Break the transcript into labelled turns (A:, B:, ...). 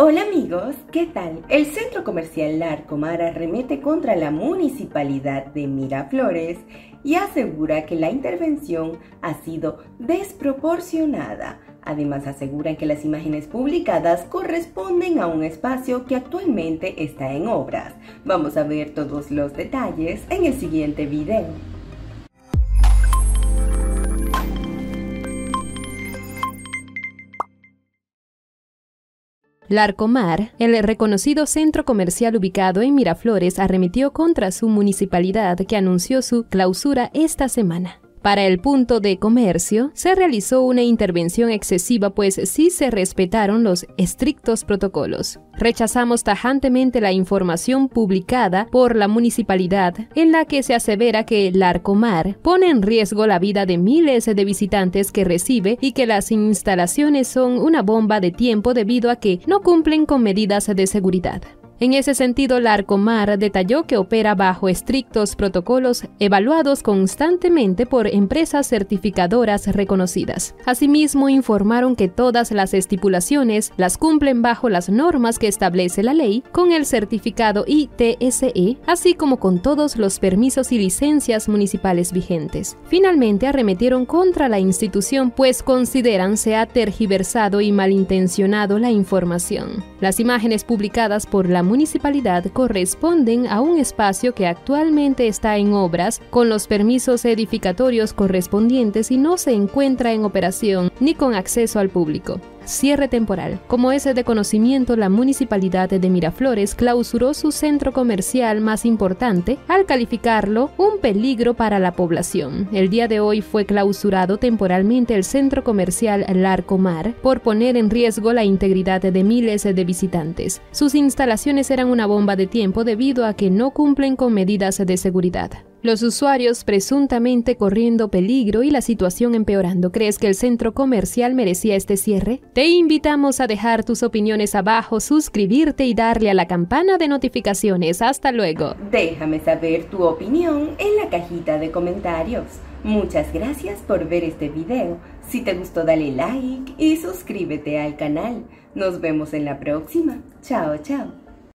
A: Hola amigos, ¿qué tal? El centro comercial Larcomar arremete contra la municipalidad de Miraflores y asegura que la intervención ha sido desproporcionada. Además aseguran que las imágenes publicadas corresponden a un espacio que actualmente está en obras. Vamos a ver todos los detalles en el siguiente video.
B: Larcomar, el reconocido centro comercial ubicado en Miraflores, arremetió contra su municipalidad que anunció su clausura esta semana. Para el punto de comercio, se realizó una intervención excesiva pues sí se respetaron los estrictos protocolos. Rechazamos tajantemente la información publicada por la municipalidad en la que se asevera que el Arcomar pone en riesgo la vida de miles de visitantes que recibe y que las instalaciones son una bomba de tiempo debido a que no cumplen con medidas de seguridad. En ese sentido, la Arcomar detalló que opera bajo estrictos protocolos evaluados constantemente por empresas certificadoras reconocidas. Asimismo, informaron que todas las estipulaciones las cumplen bajo las normas que establece la ley con el certificado ITSE, así como con todos los permisos y licencias municipales vigentes. Finalmente, arremetieron contra la institución pues consideran se ha tergiversado y malintencionado la información. Las imágenes publicadas por la municipalidad corresponden a un espacio que actualmente está en obras con los permisos edificatorios correspondientes y no se encuentra en operación ni con acceso al público cierre temporal. Como ese de conocimiento, la municipalidad de Miraflores clausuró su centro comercial más importante al calificarlo un peligro para la población. El día de hoy fue clausurado temporalmente el centro comercial Larcomar por poner en riesgo la integridad de miles de visitantes. Sus instalaciones eran una bomba de tiempo debido a que no cumplen con medidas de seguridad. Los usuarios presuntamente corriendo peligro y la situación empeorando. ¿Crees que el centro comercial merecía este cierre? Te invitamos a dejar tus opiniones abajo, suscribirte y darle a la campana de notificaciones. Hasta luego.
A: Déjame saber tu opinión en la cajita de comentarios. Muchas gracias por ver este video. Si te gustó dale like y suscríbete al canal. Nos vemos en la próxima. Chao, chao.